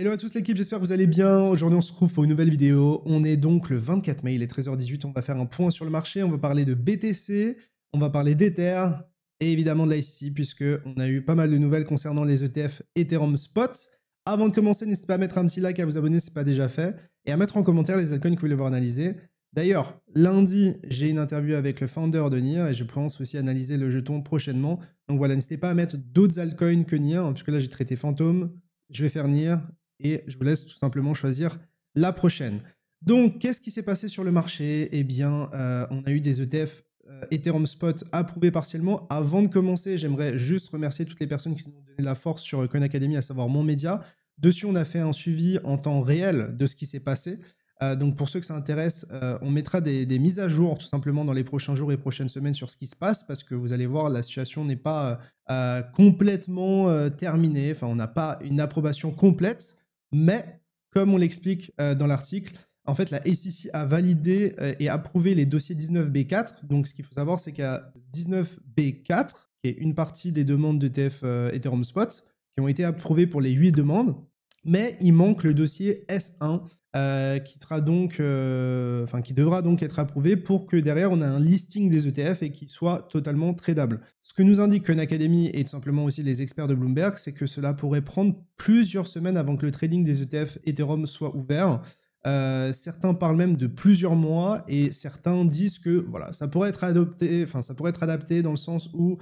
Hello à tous l'équipe, j'espère que vous allez bien. Aujourd'hui on se retrouve pour une nouvelle vidéo. On est donc le 24 mai, il est 13h18, on va faire un point sur le marché, on va parler de BTC, on va parler d'Ether et évidemment de l'ICC puisque on a eu pas mal de nouvelles concernant les ETF Ethereum Spot. Avant de commencer, n'hésitez pas à mettre un petit like, à vous abonner si ce n'est pas déjà fait et à mettre en commentaire les altcoins que vous voulez voir analyser. D'ailleurs, lundi, j'ai une interview avec le founder de NIR et je pense aussi analyser le jeton prochainement. Donc voilà, n'hésitez pas à mettre d'autres altcoins que NIR, hein, puisque là j'ai traité Phantom, je vais faire NIR et je vous laisse tout simplement choisir la prochaine. Donc, qu'est-ce qui s'est passé sur le marché? Eh bien, euh, on a eu des ETF euh, Ethereum Spot approuvés partiellement. Avant de commencer, j'aimerais juste remercier toutes les personnes qui nous ont donné la force sur Coin Academy, à savoir mon média. Dessus, on a fait un suivi en temps réel de ce qui s'est passé. Euh, donc pour ceux que ça intéresse, on mettra des, mises à jour tout simplement dans les prochains jours et prochaines semaines sur ce qui se passe parce que vous allez voir, la situation n'est pas complètement terminée. Enfin, on n'a pas une approbation complète, mais, comme on l'explique euh, dans l'article, en fait, la SEC a validé euh, et approuvé les dossiers 19B4. Donc, ce qu'il faut savoir, c'est qu'il y a 19B4, qui est une partie des demandes d'ETF euh, Ethereum Spot, qui ont été approuvées pour les 8 demandes. Mais il manque le dossier S1 euh, qui sera donc, euh, qui devra donc être approuvé pour que derrière on ait un listing des ETF et qu'il soit totalement tradable. Ce que nous indique Coin Academy et tout simplement aussi les experts de Bloomberg, c'est que cela pourrait prendre plusieurs semaines avant que le trading des ETF Ethereum soit ouvert. Euh, certains parlent même de plusieurs mois et certains disent que voilà, ça pourrait être adopté, enfin ça pourrait être adapté dans le sens où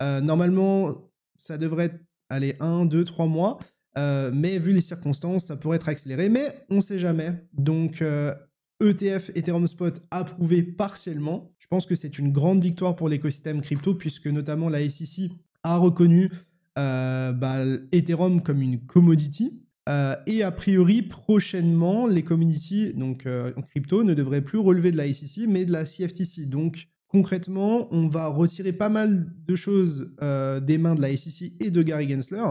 normalement ça devrait aller 1, 2, 3 mois. Euh, mais vu les circonstances, ça pourrait être accéléré, mais on ne sait jamais. Donc, ETF euh, e Ethereum Spot approuvé partiellement. Je pense que c'est une grande victoire pour l'écosystème crypto, puisque notamment la SEC a reconnu euh, bah, Ethereum comme une commodity. et a priori, prochainement, les communities donc, en crypto ne devraient plus relever de la SEC, mais de la CFTC. Donc, concrètement, on va retirer pas mal de choses des mains de la SEC et de Gary Gensler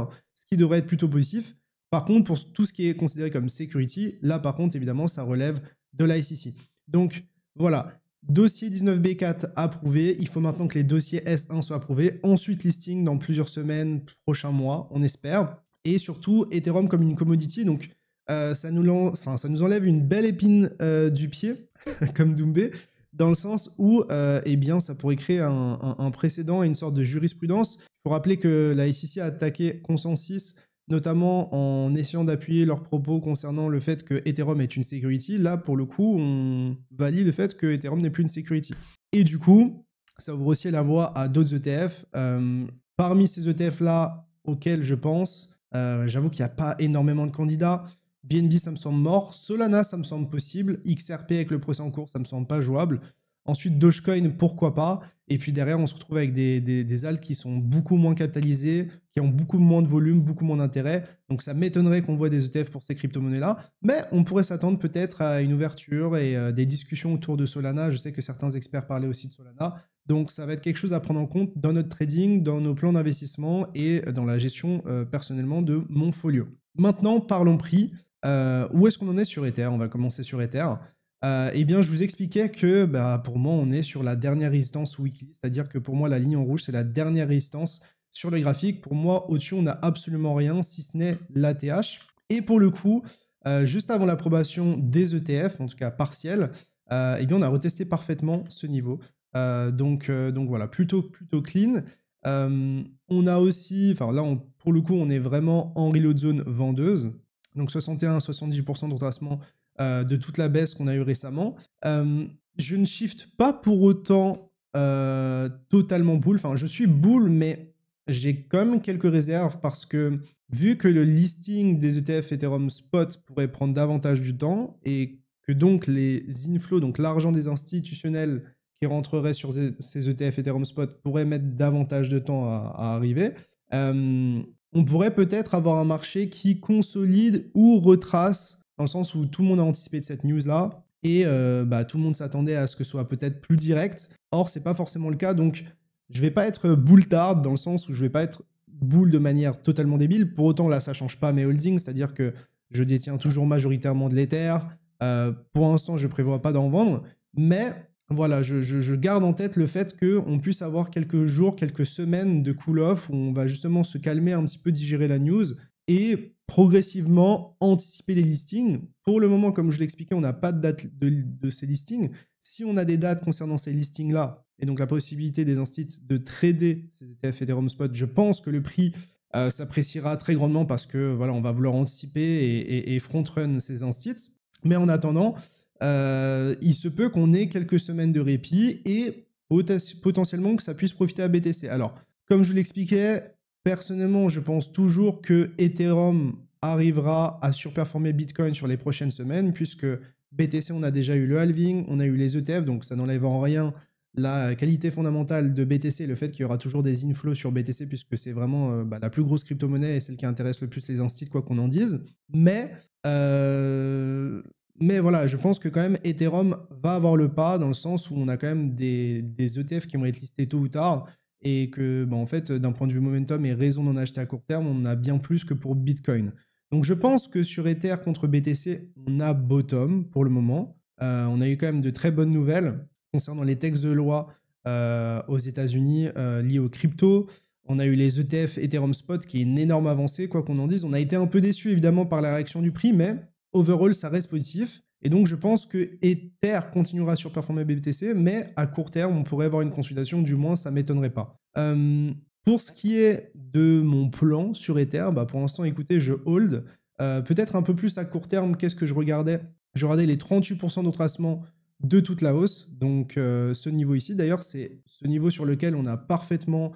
qui devrait être plutôt positif. Par contre, pour tout ce qui est considéré comme security, là par contre, évidemment, ça relève de l'ICC. Donc voilà, dossier 19B4 approuvé. Il faut maintenant que les dossiers S1 soient approuvés. Ensuite, listing dans plusieurs semaines, prochains mois, on espère. Et surtout, Ethereum comme une commodity. Donc euh, ça, nous enlève une belle épine euh, du pied, comme Doumbé, dans le sens où euh, eh bien, ça pourrait créer un, précédent et une sorte de jurisprudence. Il faut rappeler que la SEC a attaqué Consensus, notamment en essayant d'appuyer leurs propos concernant le fait que Ethereum est une security. Là, pour le coup, on valide le fait que Ethereum n'est plus une security. Et du coup, ça ouvre aussi la voie à d'autres ETF. Euh, parmi ces ETF-là, auxquels je pense, euh, j'avoue qu'il n'y a pas énormément de candidats. BNB, ça me semble mort. Solana, ça me semble possible. XRP avec le procès en cours, ça me semble pas jouable. Ensuite, Dogecoin, pourquoi pas? Et puis derrière, on se retrouve avec des, des, alts qui sont beaucoup moins capitalisés, qui ont beaucoup moins de volume, beaucoup moins d'intérêt. Donc ça m'étonnerait qu'on voit des ETF pour ces crypto-monnaies-là. Mais on pourrait s'attendre peut-être à une ouverture et euh, des discussions autour de Solana. Je sais que certains experts parlaient aussi de Solana. Donc ça va être quelque chose à prendre en compte dans notre trading, dans nos plans d'investissement et dans la gestion euh, personnellement de mon folio. Maintenant, parlons prix. Euh, où est-ce qu'on en est sur Ether? On va commencer sur Ether. Euh, eh bien, je vous expliquais que bah, pour moi, on est sur la dernière résistance weekly, c'est-à-dire que pour moi, la ligne en rouge, c'est la dernière résistance sur le graphique. Pour moi, au-dessus, on n'a absolument rien, si ce n'est l'ATH. Et pour le coup, euh, juste avant l'approbation des ETF, en tout cas partielle, eh bien, on a retesté parfaitement ce niveau. donc, donc voilà, plutôt, plutôt clean. on a aussi, enfin là, pour le coup, on est vraiment en reload zone vendeuse. Donc 61-70% de retracement euh, de toute la baisse qu'on a eue récemment. Euh, je ne shift pas pour autant euh, totalement bull. Enfin, je suis bull, mais j'ai quand même quelques réserves parce que vu que le listing des ETF Ethereum Spot pourrait prendre davantage du temps et que donc les inflows, donc l'argent des institutionnels qui rentrerait sur ces ETF Ethereum Spot pourrait mettre davantage de temps à arriver on pourrait peut-être avoir un marché qui consolide ou retrace, dans le sens où tout le monde a anticipé de cette news-là, et euh, bah, tout le monde s'attendait à ce que ce soit peut-être plus direct. Or, c'est pas forcément le cas, donc je vais pas être bull tard, dans le sens où je vais pas être bull de manière totalement débile. Pour autant, là, ça change pas mes holdings, c'est-à-dire que je détiens toujours majoritairement de l'Ether. Euh, pour l'instant, je prévois pas d'en vendre, mais voilà, je, garde en tête le fait qu'on puisse avoir quelques jours, quelques semaines de cool-off où on va justement se calmer un petit peu, digérer la news et progressivement anticiper les listings. Pour le moment, comme je l'expliquais, on n'a pas de date de, ces listings. Si on a des dates concernant ces listings-là, et donc la possibilité des instituts de trader ces ETF Ethereum Spot, je pense que le prix euh, s'appréciera très grandement parce que voilà, on va vouloir anticiper et, front-run ces instituts. Mais en attendant, euh, il se peut qu'on ait quelques semaines de répit et potentiellement que ça puisse profiter à BTC. Alors, comme je l'expliquais, personnellement, je pense toujours que Ethereum arrivera à surperformer Bitcoin sur les prochaines semaines, puisque BTC, on a déjà eu le halving, on a eu les ETF, donc ça n'enlève en rien la qualité fondamentale de BTC, le fait qu'il y aura toujours des inflows sur BTC, puisque c'est vraiment euh, bah, la plus grosse crypto-monnaie et celle qui intéresse le plus les instituts, quoi qu'on en dise. Mais euh, mais voilà, je pense que quand même Ethereum va avoir le pas dans le sens où on a quand même des, ETF qui vont être listés tôt ou tard et que bah, en fait d'un point de vue momentum et raison d'en acheter à court terme, on a bien plus que pour Bitcoin. Donc je pense que sur Ether contre BTC, on a bottom pour le moment. Euh, on a eu quand même de très bonnes nouvelles concernant les textes de loi euh, aux États-Unis euh, liés aux cryptos. On a eu les ETF Ethereum Spot qui est une énorme avancée, quoi qu'on en dise. On a été un peu déçu évidemment par la réaction du prix, mais overall, ça reste positif. Et donc, je pense que Ether continuera à surperformer BTC, mais à court terme, on pourrait avoir une consultation, du moins, ça m'étonnerait pas. Euh, pour ce qui est de mon plan sur Ether, bah pour l'instant, écoutez, je hold. Euh, peut-être un peu plus à court terme, qu'est-ce que je regardais? Je regardais les 38% de tracement de toute la hausse. Donc, euh, ce niveau ici, d'ailleurs, c'est ce niveau sur lequel on a parfaitement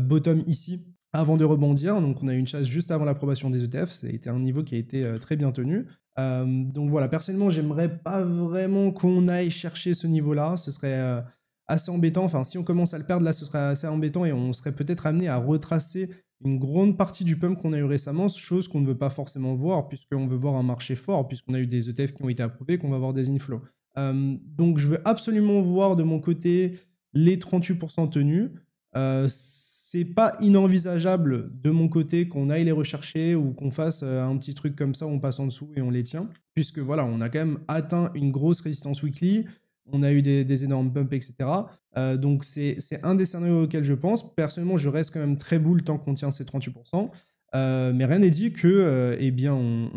bottom ici avant de rebondir. Donc, on a eu une chasse juste avant l'approbation des ETF. C'était un niveau qui a été très bien tenu. Euh, donc voilà, personnellement, j'aimerais pas vraiment qu'on aille chercher ce niveau-là. Ce serait euh, assez embêtant. Enfin, si on commence à le perdre là, ce serait assez embêtant et on serait peut-être amené à retracer une grande partie du pump qu'on a eu récemment, chose qu'on ne veut pas forcément voir, puisqu'on veut voir un marché fort, puisqu'on a eu des ETF qui ont été approuvés, qu'on va avoir des inflows. Euh, donc je veux absolument voir de mon côté les 38% tenus c'est pas inenvisageable de mon côté qu'on aille les rechercher ou qu'on fasse euh, un petit truc comme ça, on passe en dessous et on les tient. Puisque voilà, on a quand même atteint une grosse résistance weekly, on a eu des, énormes bumps, etc. Euh, donc c'est un des scénarios auxquels je pense. Personnellement, je reste quand même très boule tant qu'on tient ces 38%. Euh, mais rien n'est dit que, eh bien, on,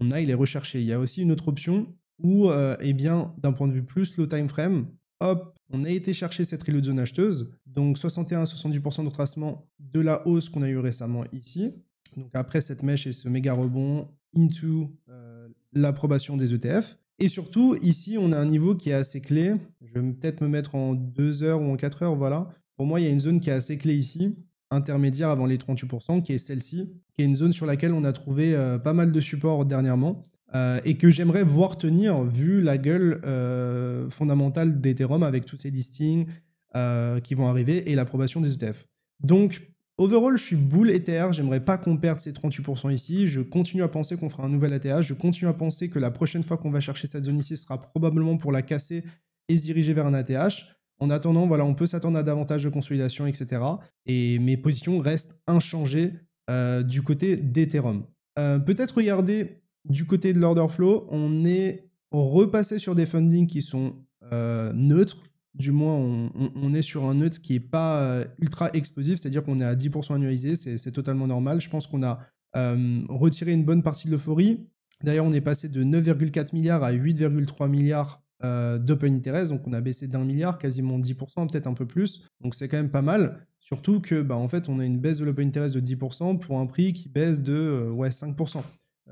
on, aille les rechercher. Il y a aussi une autre option où, eh bien, d'un point de vue plus low time frame, hop, on a été chercher cette de zone acheteuse, donc 61 à 70% de retracement de la hausse qu'on a eu récemment ici. Donc après cette mèche et ce méga rebond into euh, l'approbation des ETF. Et surtout, ici, on a un niveau qui est assez clé. Je vais peut-être me mettre en 2 heures ou en 4 heures, voilà. Pour moi, il y a une zone qui est assez clé ici, intermédiaire avant les 38%, qui est celle-ci, qui est une zone sur laquelle on a trouvé euh, pas mal de supports dernièrement. Euh, et que j'aimerais voir tenir vu la gueule euh, fondamentale d'Ethereum avec tous ces listings euh, qui vont arriver et l'approbation des ETF. Donc, overall, je suis bull Ether, j'aimerais pas qu'on perde ces 38% ici, je continue à penser qu'on fera un nouvel ATH, je continue à penser que la prochaine fois qu'on va chercher cette zone ici, ce sera probablement pour la casser et se diriger vers un ATH. En attendant, voilà, on peut s'attendre à davantage de consolidation, etc. Et mes positions restent inchangées du côté d'Ethereum. Peut-être regarder du côté de l'order flow, on est repassé sur des fundings qui sont euh, neutres. Du moins, on, est sur un neutre qui n'est pas euh, ultra explosif, c'est-à-dire qu'on est à 10% annualisé, c'est totalement normal. Je pense qu'on a euh, retiré une bonne partie de l'euphorie. D'ailleurs, on est passé de 9,4 milliards à 8,3 milliards d'open interest, donc on a baissé d'un milliard, quasiment 10%, peut-être un peu plus. Donc c'est quand même pas mal. Surtout que, bah, en fait, on a une baisse de l'open interest de 10% pour un prix qui baisse de ouais, 5%.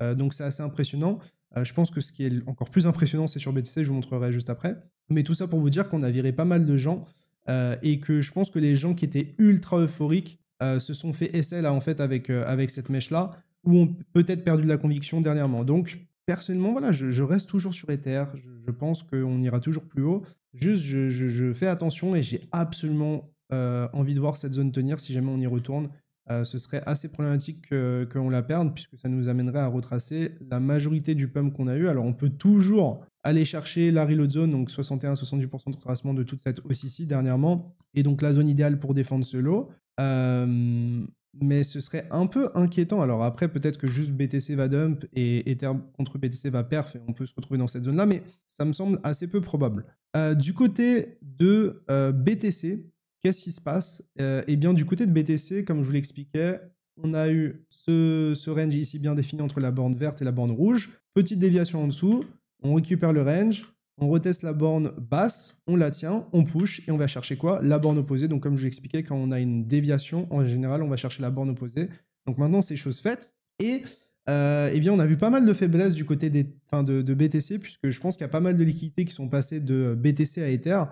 Euh, donc c'est assez impressionnant. Euh, je pense que ce qui est encore plus impressionnant, c'est sur BTC, je vous montrerai juste après. Mais tout ça pour vous dire qu'on a viré pas mal de gens euh, et que je pense que les gens qui étaient ultra euphoriques se sont fait essai en fait avec, avec cette mèche-là ou ont peut-être perdu de la conviction dernièrement. Donc personnellement, voilà, je, reste toujours sur Ether. Je, pense qu'on ira toujours plus haut. Juste, je fais attention et j'ai absolument envie de voir cette zone tenir si jamais on y retourne. Euh, ce serait assez problématique qu'on la perde, puisque ça nous amènerait à retracer la majorité du pump qu'on a eu. Alors on peut toujours aller chercher la reload zone, donc 61-70% de retracement de toute cette hausse ici dernièrement, et donc la zone idéale pour défendre ce lot. Euh, mais ce serait un peu inquiétant. Alors après, peut-être que juste BTC va dump et Ether contre BTC va perf et on peut se retrouver dans cette zone-là, mais ça me semble assez peu probable. Euh, du côté de BTC, Qu'est-ce qui se passe? Eh bien, du côté de BTC, comme je vous l'expliquais, on a eu ce, range ici bien défini entre la borne verte et la borne rouge. Petite déviation en dessous, on récupère le range, on reteste la borne basse, on la tient, on push et on va chercher quoi? La borne opposée. Donc comme je l'expliquais, quand on a une déviation, en général, on va chercher la borne opposée. Donc maintenant, c'est chose faite. Et euh, eh bien, on a vu pas mal de faiblesses du côté des, de, BTC, puisque je pense qu'il y a pas mal de liquidités qui sont passées de BTC à Ether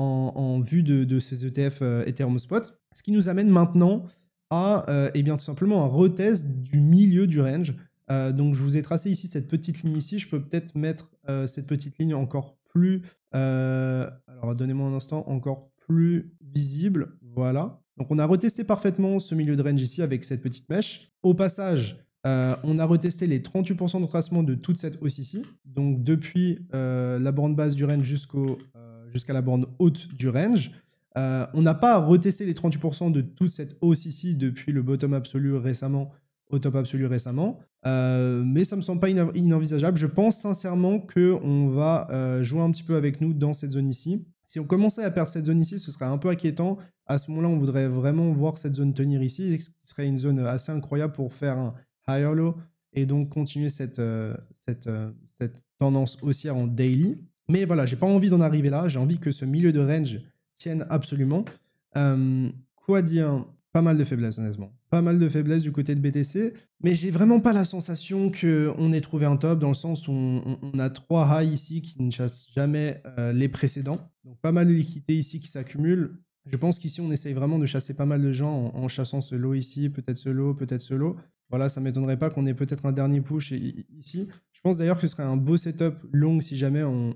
en, vue de, ces ETF euh, Ethereum Spot. Ce qui nous amène maintenant à, euh, eh bien, tout simplement un retest du milieu du range. donc, je vous ai tracé ici cette petite ligne ici. Je peux peut-être mettre cette petite ligne encore plus, alors donnez-moi un instant, encore plus visible. Voilà. Donc, on a retesté parfaitement ce milieu de range ici avec cette petite mèche. Au passage, euh, on a retesté les 38% de retracement de toute cette hausse ici. Donc depuis euh, la borne basse du range euh, jusqu'à la borne haute du range. on n'a pas retesté les 38% de toute cette hausse ici depuis le bottom absolu récemment au top absolu récemment. mais ça me semble pas inenvisageable. Je pense sincèrement qu'on va jouer un petit peu avec nous dans cette zone ici. Si on commençait à perdre cette zone ici, ce serait un peu inquiétant. À ce moment-là, on voudrait vraiment voir cette zone tenir ici, ce serait une zone assez incroyable pour faire un, higher low et donc continuer euh, euh, cette tendance haussière en daily. Mais voilà, j'ai pas envie d'en arriver là. J'ai envie que ce milieu de range tienne absolument. Euh, quoi dire? Pas mal de faiblesses, honnêtement. Pas mal de faiblesses du côté de BTC. Mais j'ai vraiment pas la sensation qu'on ait trouvé un top, dans le sens où on, a trois highs ici qui ne chassent jamais les précédents. Donc pas mal de liquidités ici qui s'accumulent. Je pense qu'ici, on essaye vraiment de chasser pas mal de gens en, en chassant ce lot ici, peut-être ce lot, peut-être ce lot. Voilà, ça m'étonnerait pas qu'on ait peut-être un dernier push ici. Je pense d'ailleurs que ce serait un beau setup long si jamais on,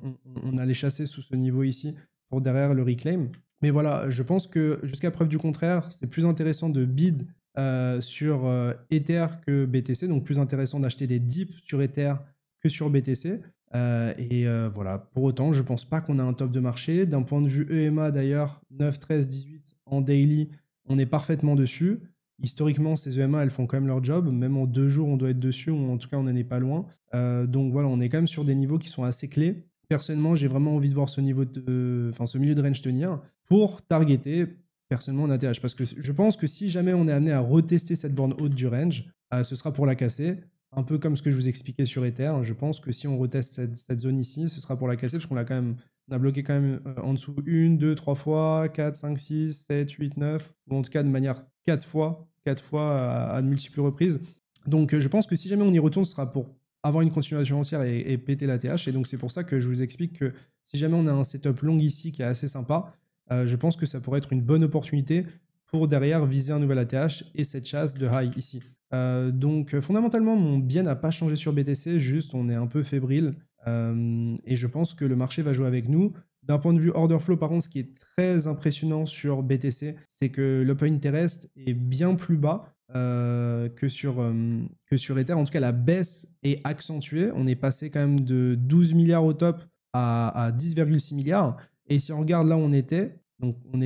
allait chasser sous ce niveau ici pour derrière le reclaim. Mais voilà, je pense que jusqu'à preuve du contraire, c'est plus intéressant de bid euh, sur euh, Ether que BTC, donc plus intéressant d'acheter des dips sur Ether que sur BTC. Euh, et voilà, pour autant, je pense pas qu'on a un top de marché. D'un point de vue EMA d'ailleurs, 9, 13, 18 en daily, on est parfaitement dessus historiquement, ces EMA, elles font quand même leur job. Même en deux jours, on doit être dessus, ou en tout cas, on n'en est pas loin. Euh, donc voilà, on est quand même sur des niveaux qui sont assez clés. Personnellement, j'ai vraiment envie de voir ce niveau de, enfin, ce milieu de range tenir pour targeter personnellement en ATH. Parce que je pense que si jamais on est amené à retester cette borne haute du range, euh, ce sera pour la casser. Un peu comme ce que je vous expliquais sur Ether. Je pense que si on reteste cette, zone ici, ce sera pour la casser parce qu'on a quand même on a bloqué quand même euh, en dessous une, deux, trois fois, 4, 5, 6, 7, 8, 9, ou en tout cas de manière quatre fois, quatre fois à, de multiples reprises. Donc euh, je pense que si jamais on y retourne, ce sera pour avoir une continuation haussière et, péter la TH. Et donc c'est pour ça que je vous explique que si jamais on a un setup long ici qui est assez sympa, euh, je pense que ça pourrait être une bonne opportunité pour derrière viser un nouvel ATH et cette chasse de high ici. Euh, donc fondamentalement, mon bien n'a pas changé sur BTC, juste on est un peu fébrile et je pense que le marché va jouer avec nous. D'un point de vue order flow, par contre, ce qui est très impressionnant sur BTC, c'est que l'open interest est bien plus bas euh, que, sur, euh, que Ether. En tout cas, la baisse est accentuée. On est passé quand même de 12 milliards au top à, 10,6 milliards. Et si on regarde là où on était, donc on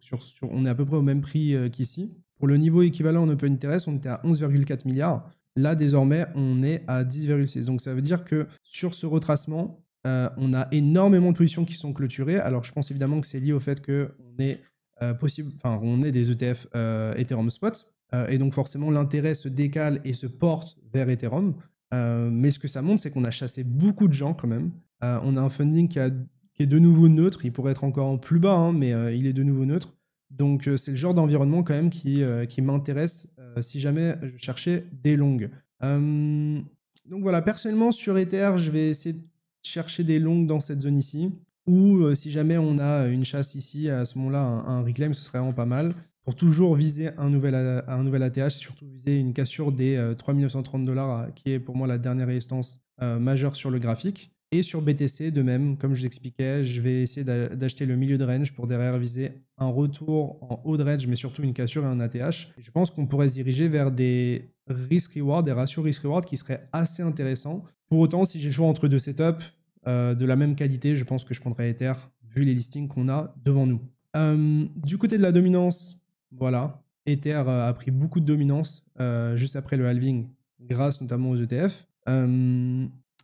sur, est à peu près au même prix euh, qu'ici. Pour le niveau équivalent en open interest, on était à 11,4 milliards. Là, désormais, on est à 10,6. Donc ça veut dire que sur ce retracement, euh, on a énormément de positions qui sont clôturées. Alors, je pense évidemment que c'est lié au fait qu'on est, euh, possible, on est des ETF euh, Ethereum Spot. et donc, forcément, l'intérêt se décale et se porte vers Ethereum. mais ce que ça montre, c'est qu'on a chassé beaucoup de gens quand même. on a un funding qui, est de nouveau neutre. Il pourrait être encore plus bas, hein, mais il est de nouveau neutre. Donc, c'est le genre d'environnement quand même qui, qui m'intéresse si jamais je cherchais des longues. donc voilà, personnellement, sur Ether, je vais essayer de chercher des longues dans cette zone ici. Ou euh, si jamais on a une chasse ici, à ce moment-là, un, reclaim, ce serait vraiment pas mal. Pour toujours viser un nouvel, un nouvel ATH, surtout viser une cassure des 3930 euh, dollars, euh, qui est pour moi la dernière résistance majeure sur le graphique. Et sur BTC, de même, comme je vous expliquais, je vais essayer d'acheter le milieu de range pour derrière viser un retour en haut de range, mais surtout une cassure et un ATH. je pense qu'on pourrait se diriger vers des risk-reward, des ratios risk-reward qui seraient assez intéressants. Pour autant, si j'ai le choix entre deux setups, euh, de la même qualité, je pense que je prendrais Ether vu les listings qu'on a devant nous. Euh, du côté de la dominance, voilà, Ether a pris beaucoup de dominance euh, juste après le halving, grâce notamment aux ETF.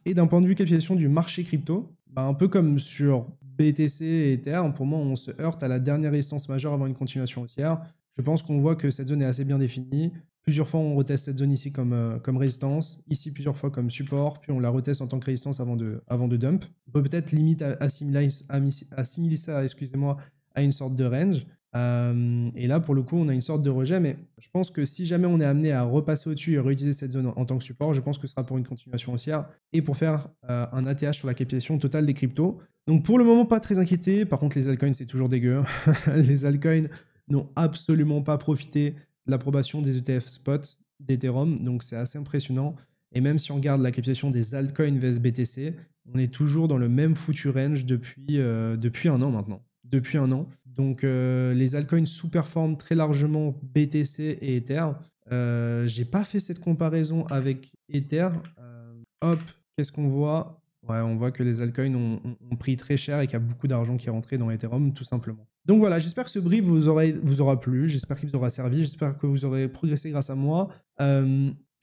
Et d'un point de vue qualification du marché crypto, bah, un peu comme sur BTC et Ether, pour moi, on se heurte à la dernière résistance majeure avant une continuation haussière. Je pense qu'on voit que cette zone est assez bien définie. Plusieurs fois, on reteste cette zone ici comme, euh, comme résistance, ici plusieurs fois comme support, puis on la reteste en tant que résistance avant de, avant de dump. On peut peut-être limite assimiler, assimiler ça excusez-moi, à une sorte de range. Euh, et là, pour le coup, on a une sorte de rejet, mais je pense que si jamais on est amené à repasser au-dessus et réutiliser cette zone en, tant que support, je pense que ce sera pour une continuation haussière et pour faire euh, un ATH sur la capitalisation totale des cryptos. Donc pour le moment, pas très inquiété. Par contre, les altcoins, c'est toujours dégueu. Hein. les altcoins n'ont absolument pas profité l'approbation des ETF spot d'Ethereum, donc c'est assez impressionnant. Et même si on regarde la capitalisation des altcoins vs BTC, on est toujours dans le même foutu range depuis, euh, depuis un an maintenant. Depuis un an. Donc euh, les altcoins sous-performent très largement BTC et Ether. Euh, J'ai pas fait cette comparaison avec Ether. Euh, hop, qu'est-ce qu'on voit? On voit que les altcoins ont, pris très cher et qu'il y a beaucoup d'argent qui est rentré dans Ethereum, tout simplement. Donc voilà, j'espère que ce brief vous, aura plu, j'espère qu'il vous aura servi, j'espère que vous aurez progressé grâce à moi.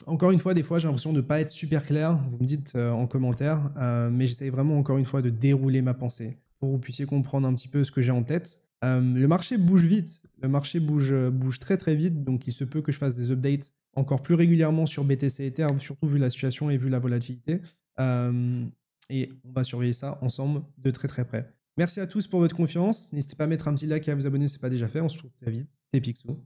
Encore une fois, des fois, j'ai l'impression de ne pas être super clair, vous me dites en commentaire, mais j'essaye vraiment encore une fois de dérouler ma pensée pour que vous puissiez comprendre un petit peu ce que j'ai en tête. Le marché bouge vite, le marché bouge, bouge très très vite, donc il se peut que je fasse des updates encore plus régulièrement sur BTC Ether, surtout vu la situation et vu la volatilité. et on va surveiller ça ensemble de très très près. Merci à tous pour votre confiance. N'hésitez pas à mettre un petit like et à vous abonner si ce n'est pas déjà fait. On se retrouve très vite. C'était Pixou.